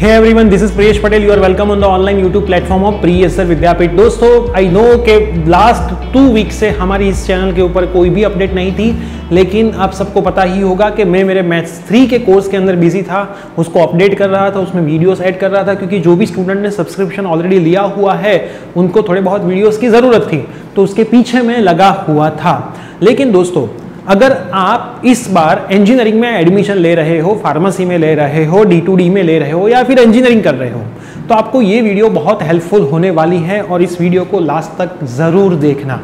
Hey everyone, this is Priyesh Patel. You are welcome on the online YouTube platform of प्रियसर विद्यापीठ दोस्तों I know के last two week से हमारी इस चैनल के ऊपर कोई भी अपडेट नहीं थी लेकिन आप सबको पता ही होगा कि मैं मेरे मैथ्स थ्री के कोर्स के अंदर बिज़ी था उसको अपडेट कर रहा था उसमें वीडियोस ऐड कर रहा था क्योंकि जो भी स्टूडेंट ने सब्सक्रिप्शन ऑलरेडी लिया हुआ है उनको थोड़े बहुत वीडियोस की ज़रूरत थी तो उसके पीछे मैं लगा हुआ था लेकिन दोस्तों अगर आप इस बार इंजीनियरिंग में एडमिशन ले रहे हो फार्मेसी में ले रहे हो डी टू डी में ले रहे हो या फिर इंजीनियरिंग कर रहे हो तो आपको ये वीडियो बहुत हेल्पफुल होने वाली है और इस वीडियो को लास्ट तक ज़रूर देखना।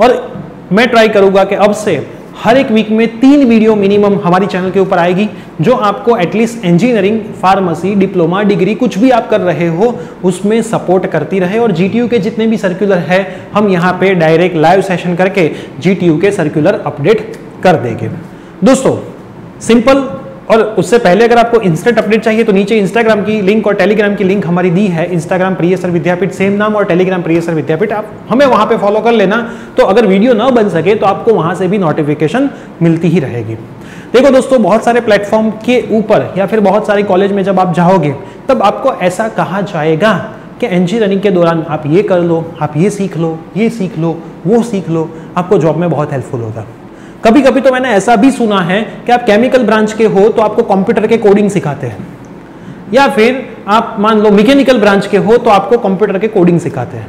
और मैं ट्राई करूँगा कि अब से हर एक वीक में तीन वीडियो मिनिमम हमारी चैनल के ऊपर आएगी, जो आपको at least engineering pharmacy diploma degree कुछ भी आप कर रहे हो, उसमें सपोर्ट करती रहे और जीटीयू के जितने भी सर्कुलर है, हम यहाँ पे डायरेक्ट लाइव सेशन करके जीटीयू के सर्कुलर अपडेट कर देंगे। दोस्तों सिंपल और उससे पहले अगर आपको इंस्टेंट अपडेट चाहिए तो नीचे इंस्टाग्राम की लिंक और टेलीग्राम की लिंक हमारी दी है। इंस्टाग्राम प्रिय सर विद्यापीठ सेम नाम, और टेलीग्राम प्रिय सर विद्यापीठ आप हमें वहाँ पे फॉलो कर लेना। तो अगर वीडियो ना बन सके तो आपको वहाँ से भी नोटिफिकेशन मिलती ही रहेगी। देखो दोस्तों, बहुत सारे प्लेटफॉर्म के ऊपर या फिर बहुत सारे कॉलेज में जब आप जाओगे, तब आपको ऐसा कहा जाएगा कि इंजीनियरिंग के दौरान आप ये कर लो, आप ये सीख लो, ये सीख लो, वो सीख लो। आपको जॉब में बहुत हेल्पफुल होगा। कभी कभी तो मैंने ऐसा भी सुना है कि आप केमिकल ब्रांच के हो तो आपको कंप्यूटर के कोडिंग सिखाते हैं। या फिर आप मान लो मैकेनिकल ब्रांच के हो तो आपको कंप्यूटर के कोडिंग सिखाते हैं।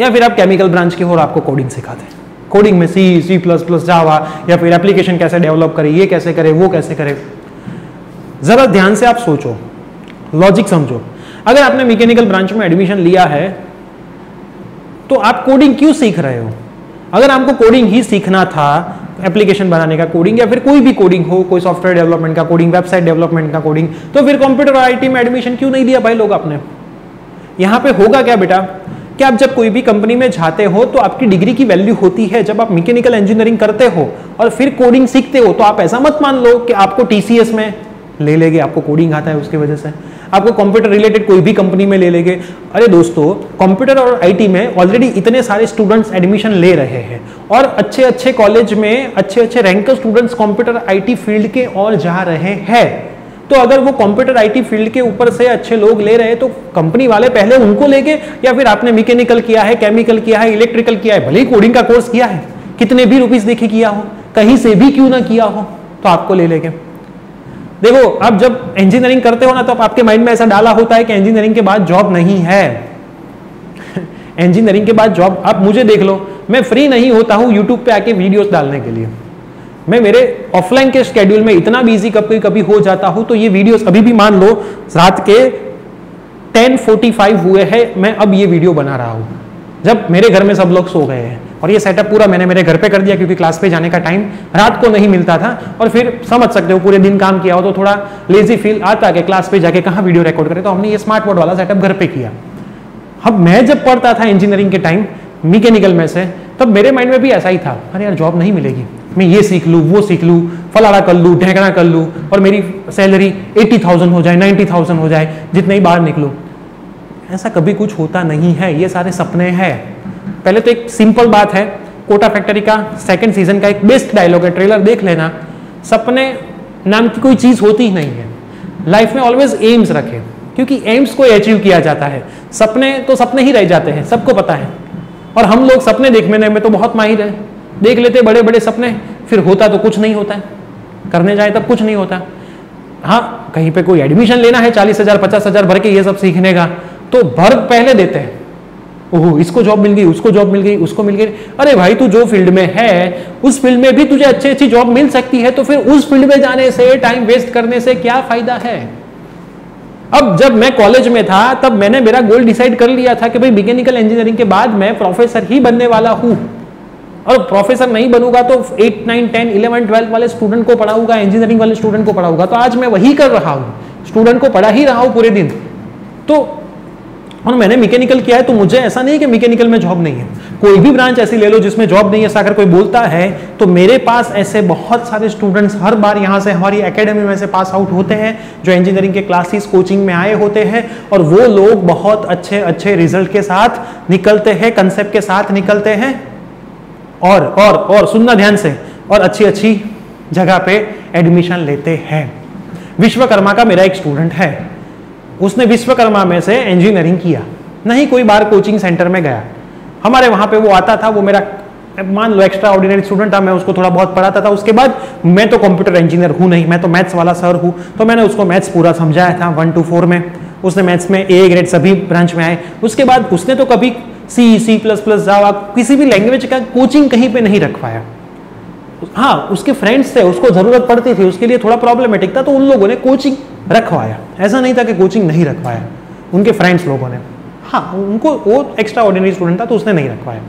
या फिर आप केमिकल ब्रांच के हो और आपको कोडिंग सिखाते हैं। कोडिंग में सी सी प्लस प्लस जावा या फिर एप्लीकेशन कैसे डेवलप करे, ये कैसे करे, वो कैसे करे। जरा ध्यान से आप सोचो लॉजिक समझो। अगर आपने मैकेनिकल ब्रांच में एडमिशन लिया है तो आप कोडिंग क्यों सीख रहे हो? अगर आपको कोडिंग ही सीखना था एप्लीकेशन बनाने का कोडिंग या फिर कोई भी कोडिंग हो, कोई सॉफ्टवेयर डेवलपमेंट का कोडिंग वेबसाइट डेवलपमेंट का कोडिंग तो फिर कंप्यूटर आईटी में एडमिशन क्यों नहीं दिया भाई लोग आपने? यहाँ पे होगा क्या बेटा? कि आप जब कोई भी कंपनी में जाते हो तो आपकी डिग्री की वैल्यू होती है जब आप मैकेनिकल इंजीनियरिंग करते हो और फिर कोडिंग सीखते हो तो आप ऐसा मत मान लो कि आपको टीसीएस में ले लेंगे, आपको कोडिंग आता है उसकी वजह से। आपको कंप्यूटर रिलेटेड कोई भी कंपनी में ले लेंगे। अरे दोस्तों कंप्यूटर और आईटी में ऑलरेडी इतने सारे स्टूडेंट्स एडमिशन ले रहे हैं और अच्छे अच्छे कॉलेज में अच्छे अच्छे ranker students computer IT field के और जा रहे हैं। तो अगर वो कंप्यूटर आईटी फ़ील्ड के ऊपर से अच्छे लोग ले रहे तो कंपनी वाले पहले उनको लेके या फिर आपने मैकेनिकल किया है केमिकल किया है इलेक्ट्रिकल किया है, भले ही कोडिंग का कोर्स किया है, कितने भी रुपीज़ देखे किया हो, कहीं से भी क्यों ना किया हो तो आपको ले लेंगे। देखो आप जब इंजीनियरिंग करते हो ना तो आपके माइंड में ऐसा डाला होता है कि इंजीनियरिंग के बाद जॉब नहीं है। इंजीनियरिंग के बाद जॉब आप मुझे देख लो, मैं फ्री नहीं होता हूँ यूट्यूब पे आके वीडियोस डालने के लिए। मैं मेरे ऑफलाइन के शेड्यूल में इतना बिज़ी कभी कभी हो जाता हूँ तो ये वीडियोस अभी भी मान लो, रात के 10:45 हुए हैं, मैं अब ये वीडियो बना रहा हूँ। जब मेरे घर में सब लोग सो गए हैं। और ये सेटअप पूरा मैंने मेरे घर पे कर दिया क्योंकि क्लास पे जाने का टाइम रात को नहीं मिलता था। और फिर समझ सकते हो, पूरे दिन काम किया हो तो थोड़ा लेजी फील आता कि क्लास पे जाके कहाँ वीडियो रिकॉर्ड करें। तो हमने ये स्मार्ट बोर्ड वाला सेटअप घर पे किया। अब मैं जब पढ़ता था इंजीनियरिंग के टाइम मैकेनिकल में से, तब मेरे माइंड में भी ऐसा ही था। अरे यार जॉब नहीं मिलेगी। मैं ये सीख लूँ, वो सीख लूँ, फलाना कर लूँ ढेकना कर लूँ और मेरी सैलरी एट्टी थाउज़ेंड हो जाए नाइन्टी थाउज़ेंड हो जाए, जितने ही बाहर निकलूँ। ऐसा कभी कुछ होता नहीं है। ये सारे सपने हैं। पहले तो एक सिंपल बात है, कोटा फैक्ट्री का सेकंड सीज़न का एक बेस्ट डायलॉग है ट्रेलर देख लेना। सपने नाम की कोई चीज़ होती ही नहीं है। लाइफ में ऑलवेज एम्स रखें, क्योंकि एम्स को अचीव किया जाता है। सपने तो सपने ही रह जाते हैं, सबको पता है। और हम लोग सपने देखने में तो बहुत माहिर है। देख लेते बड़े बड़े सपने, फिर होता तो कुछ नहीं होता है। करने जाए तब कुछ नहीं होता। हाँ कहीं पे कोई एडमिशन लेना है, चालीस हज़ार, पचास हज़ार भर के ये सब सीखने का तो भर पहले देते हैं। ओहो, इसको जॉब मिल गई, उसको जॉब मिल गई, उसको मिल गई। अरे भाई, तू जो फ़ील्ड में है, उस फ़ील्ड में भी तुझे अच्छी अच्छी जॉब मिल सकती है तो फिर उस फ़ील्ड में जाने से टाइम वेस्ट करने से क्या फ़ायदा है? अब जब मैं कॉलेज में था, तब मैंने मेरा गोल डिसाइड कर लिया था कि भाई मैकेनिकल इंजीनियरिंग के बाद मैं प्रोफेसर ही बनने वाला हूँ। और प्रोफेसर नहीं बनूँगा तो eight nine ten eleven twelfth वाले स्टूडेंट को पढ़ाऊँगा इंजीनियरिंग वाले स्टूडेंट को पढ़ाऊँगा। तो आज मैं वही कर रहा हूँ। स्टूडेंट को पढ़ा ही रहा हूँ पूरे दिन। तो और मैंने मैकेनिकल किया है तो मुझे ऐसा नहीं कि मैकेनिकल में जॉब नहीं है। कोई भी ब्रांच ऐसी ले लो जिसमें जॉब नहीं है, ऐसा अगर कोई बोलता है तो मेरे पास ऐसे बहुत सारे स्टूडेंट्स हर बार यहाँ से हमारी एकेडमी में से पास आउट होते हैं, जो इंजीनियरिंग के क्लासेस कोचिंग में आए होते हैं, और वो लोग बहुत अच्छे अच्छे रिज़ल्ट के साथ निकलते हैं कंसेप्ट के साथ निकलते हैं। और और और, सुनना ध्यान से, और अच्छी अच्छी जगह पे एडमिशन लेते हैं। विश्वकर्मा का मेरा एक स्टूडेंट है। उसने विश्वकर्मा में से इंजीनियरिंग किया। नहीं कोई बार कोचिंग सेंटर में गया। हमारे वहाँ पे वो आता था, वो मेरा, मान लो एक्स्ट्रा ऑर्डिनरी स्टूडेंट था, मैं उसको थोड़ा बहुत पढ़ाता था। उसके बाद मैं तो कंप्यूटर इंजीनियर हूँ नहीं, मैं तो मैथ्स वाला सर हूँ। तो मैंने उसको मैथ्स पूरा समझाया था वन टू फोर में। उसने मैथ्स में ए ग्रेड सभी ब्रांच में आए। उसके बाद उसने तो कभी सी सी प्लस प्लस जावा किसी भी लैंग्वेज का कोचिंग कहीं पर नहीं रखवाया। हाँ उसके फ्रेंड्स थे, उसको ज़रूरत पड़ती थी, उसके लिए थोड़ा प्रॉब्लमेटिक था तो उन लोगों ने कोचिंग रखवाया। ऐसा नहीं था कि कोचिंग नहीं रखवाया, उनके फ्रेंड्स लोगों ने। हाँ उनको, वो एक्स्ट्रा ऑर्डिनरी स्टूडेंट था तो उसने नहीं रखवाया।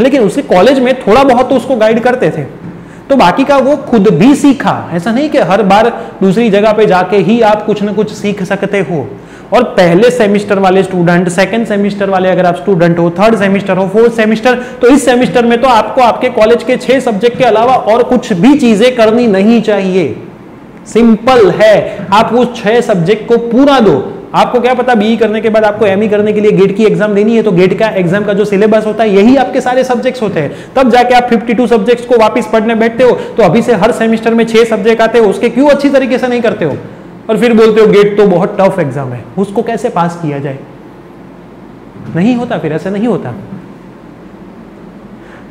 लेकिन उसके कॉलेज में थोड़ा बहुत तो उसको गाइड करते थे। तो बाकी का वो खुद भी सीखा। ऐसा नहीं कि हर बार दूसरी जगह पे जाके ही आप कुछ ना कुछ सीख सकते हो। और पहले सेमिस्टर वाले स्टूडेंट सेकंड सेमिस्टर वाले अगर आप स्टूडेंट हो थर्ड सेमिस्टर हो फोर्थ सेमिस्टर तो इस सेमिस्टर में तो आपको आपके कॉलेज के छह सब्जेक्ट के अलावा और कुछ भी चीज़ें करनी नहीं चाहिए। सिंपल है। आप उस छह सब्जेक्ट को पूरा दो। आपको क्या पता बीई करने के बाद आपको एमई करने के लिए गेट की एग्ज़ाम देनी है तो गेट का एग्ज़ाम का जो सिलेबस होता है, यही आपके सारे सब्जेक्ट्स होते हैं। तब जाके आप 52 सब्जेक्ट्स को वापस पढ़ने बैठते हो तो अभी से हर सेमिस्टर में छह सब्जेक्ट आते हो, उसके क्यों अच्छी तरीके से नहीं करते हो? और फिर बोलते हो गेट तो बहुत टफ एग्ज़ाम है। उसको कैसे पास किया जाए? नहीं होता फिर, ऐसा नहीं होता।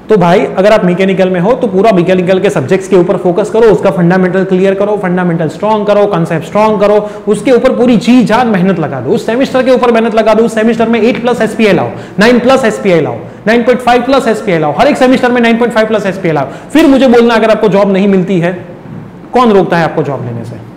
तो भाई, अगर आप मैकेनिकल में हो तो पूरा मैकेनिकल के सब्जेक्ट्स के ऊपर फोकस करो, उसका फंडामेंटल क्लियर करो फंडामेंटल स्ट्रॉन्ग करो कॉन्सेप्ट स्ट्रांग करो, उसके ऊपर पूरी जी जान मेहनत लगा दो। उस सेमिस्टर के ऊपर मेहनत लगा दो, उस सेमिस्टर में 8 प्लस एसपीआई लाओ 9 प्लस एसपीआई लाओ 9.5 प्लस एसपीआई लाओ, हर एक सेमिस्टर में 9.5 प्लस एसपीआई लाओ। फिर मुझे बोलना, अगर आपको जॉब नहीं मिलती है, कौन रोकता है आपको जॉब लेने से?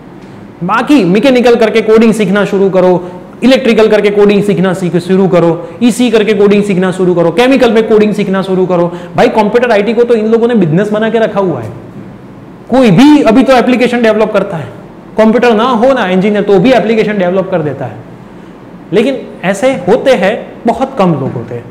बाकी मैकेनिकल करके कोडिंग सीखना शुरू करो इलेक्ट्रिकल करके कोडिंग सीखना सीख, शुरू करो ईसी करके कोडिंग सीखना शुरू करो केमिकल में कोडिंग सीखना शुरू करो। भाई कंप्यूटर आईटी को तो इन लोगों ने बिज़नेस बना के रखा हुआ है। कोई भी अभी तो एप्लीकेशन डेवलप करता है। कंप्यूटर ना हो, ना इंजीनियर तो भी एप्लीकेशन डेवलप कर देता है। लेकिन ऐसे होते हैं, बहुत कम लोग होते हैं।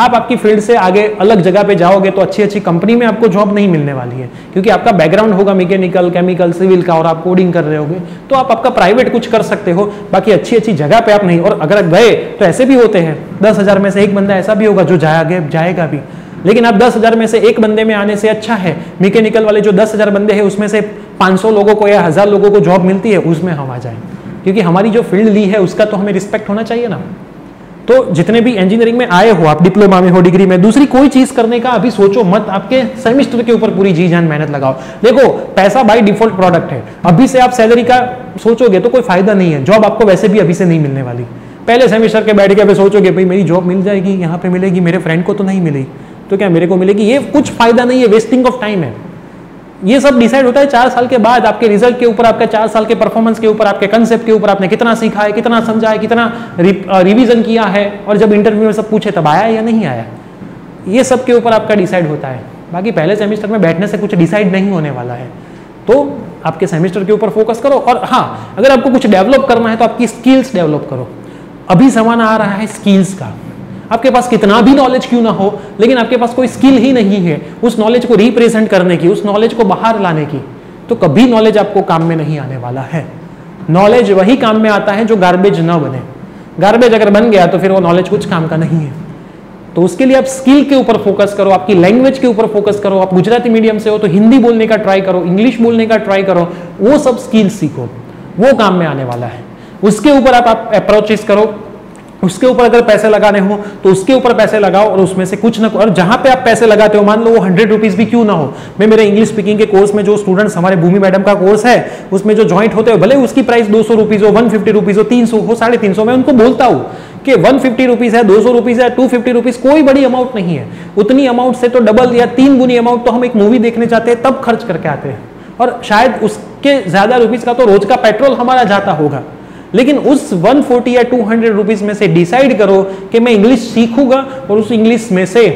आप आपकी फ़ील्ड से आगे अलग जगह पे जाओगे तो अच्छी अच्छी कंपनी में आपको जॉब नहीं मिलने वाली है। क्योंकि आपका बैकग्राउंड होगा मैकेनिकल केमिकल सिविल का और आप कोडिंग कर रहे होगे तो आप आपका प्राइवेट कुछ कर सकते हो, बाकी अच्छी अच्छी जगह पे आप नहीं। और अगर गए तो ऐसे भी होते हैं, दस हज़ार में से एक बंदा ऐसा भी होगा जो जाएगा जाएगा भी। लेकिन आप दस हज़ार में से एक बंदे में आने से अच्छा है मैकेनिकल वाले जो दस हज़ार बंदे हैं, उसमें से 500 लोगों को या हज़ार लोगों को जॉब मिलती है, उसमें हम आ जाए। क्योंकि हमारी जो फ़ील्ड ली है, उसका तो हमें रिस्पेक्ट होना चाहिए ना। तो जितने भी इंजीनियरिंग में आए हो, आप डिप्लोमा में हो डिग्री में, दूसरी कोई चीज़ करने का अभी सोचो मत, आपके सेमिस्टर के ऊपर पूरी जी जान मेहनत लगाओ। देखो, पैसा बाई डिफ़ॉल्ट प्रोडक्ट है। अभी से आप सैलरी का सोचोगे तो कोई फ़ायदा नहीं है। जॉब आपको वैसे भी अभी से नहीं मिलने वाली। पहले सेमिस्टर के बैठ के अभी सोचोगे, भाई, मेरी जॉब मिल जाएगी, यहाँ पे मिलेगी, मेरे फ्रेंड को तो नहीं मिलेगी तो क्या मेरे को मिलेगी? ये कुछ फ़ायदा नहीं है वेस्टिंग ऑफ़ टाइम है। ये सब डिसाइड होता है चार साल के बाद आपके रिज़ल्ट के ऊपर, आपके चार साल के परफॉर्मेंस के ऊपर, आपके कंसेप्ट के ऊपर आपने कितना सीखा है, कितना समझा है, कितना रिवीजन किया है और जब इंटरव्यू में सब पूछे तब आया या नहीं आया? ये सब के ऊपर आपका डिसाइड होता है। बाकी पहले सेमिस्टर में बैठने से कुछ डिसाइड नहीं होने वाला है। तो आपके सेमिस्टर के ऊपर फोकस करो और हाँ अगर आपको कुछ डेवलप करना है तो आपकी स्किल्स डेवलप करो। अभी जमाना आ रहा है स्किल्स का। आपके पास कितना भी नॉलेज क्यों ना हो, लेकिन आपके पास कोई स्किल ही नहीं है उस नॉलेज को रिप्रेजेंट करने की, उस नॉलेज को बाहर लाने की तो कभी नॉलेज आपको काम में नहीं आने वाला है। नॉलेज वही काम में आता है जो गार्बेज ना बने। गार्बेज अगर बन गया तो फिर वो नॉलेज कुछ काम का नहीं है। तो उसके लिए आप स्किल के ऊपर फोकस करो, आपकी लैंग्वेज के ऊपर फोकस करो, आप गुजराती मीडियम से हो तो हिंदी बोलने का ट्राई करो इंग्लिश बोलने का ट्राई करो, वो सब स्किल सीखो, वो काम में आने वाला है। उसके ऊपर आप अप्रोचेस करो उसके ऊपर अगर पैसे लगाने हो तो उसके ऊपर पैसे लगाओ और उसमें से कुछ ना और जहाँ पे आप पैसे लगाते हो, मान लो वो हंड्रेड रुपीज़ भी क्यों ना हो? मैं मेरे इंग्लिश स्पीकिंग के कोर्स में जो स्टूडेंट्स हमारे भूमि मैडम का कोर्स है, उसमें जो ज्वाइंट होते हो, भले उसकी प्राइस दो सौ रुपीज़ हो वन फिफ्टी रुपीज़ हो, तीन सौ हो, साढ़े तीन सौ, मैं उनको बोलता हूँ कि वन फिफ्टी रुपीज़ है, दो सौ रुपीज़ है टू फिफ्टी रुपीज़ कोई बड़ी अमाउंट नहीं है। उतनी अमाउंट से तो डबल या तीन गुनी अमाउंट तो हम एक मूवी देखने जाते हैं, तब खर्च करके आते हैं। और शायद उसके ज़्यादा रुपीज़ का तो रोज का पेट्रोल हमारा जाता होगा। लेकिन उस 140 या 200 रुपीस में से डिसाइड करो कि मैं इंग्लिश सीखूँगा और उस इंग्लिश में से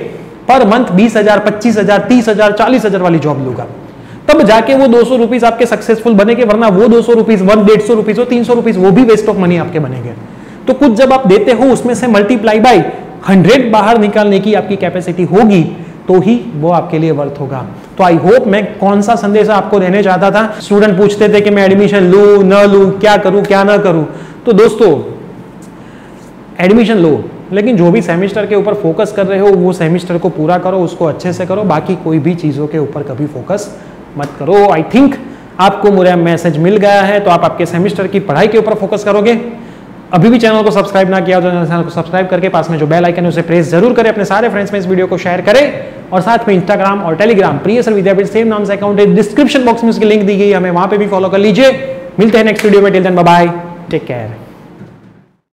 पर मंथ बीस हज़ार, पच्चीस हज़ार, तीस हज़ार, चालीस हज़ार वाली जॉब लूँगा। तब जाके वो दो सौ रुपीज़ आपके सक्सेसफुल बनेंगे, वरना वो दो सौ रुपीज़ वन डेढ़ सौ रुपीज़ हो तीन सौ रुपीज़ वो भी वेस्ट ऑफ़ मनी आपके बनेंगे। तो कुछ जब आप देते हो, उसमें से मल्टीप्लाई बाई हंड्रेड बाहर निकालने की आपकी कैपेसिटी होगी तो ही वो आपके लिए वर्थ होगा। तो आई होप मैं कौन सा संदेश आपको देने चाहता था? स्टूडेंट पूछते थे कि मैं एडमिशन लू, न लू, क्या करूँ, क्या ना करूँ? तो दोस्तों एडमिशन लो, लेकिन जो भी सेमिस्टर के ऊपर फोकस कर रहे हो, वो सेमिस्टर को पूरा करो, उसको अच्छे से करो, बाकी कोई भी चीज़ों के ऊपर कभी फोकस मत करो। आई थिंक आपको मेरा मैसेज मिल गया है तो आप आपके सेमिस्टर की पढ़ाई के ऊपर फोकस करोगे। अभी भी चैनल को सब्सक्राइब ना किया तो चैनल को सब्सक्राइब करके पास में जो बेल आइकन है उसे प्रेस ज़रूर करें, अपने सारे फ्रेंड्स में इस वीडियो को शेयर करें और साथ में इंस्टाग्राम और टेलीग्राम प्रिय सर विद्यापीठ सेम नाम से अकाउंट है। डिस्क्रिप्शन बॉक्स में उसकी लिंक दी गई हमें वहाँ पर भी फॉलो कर लीजिए। मिलते हैं नेक्स्ट वीडियो में। Till then bye take care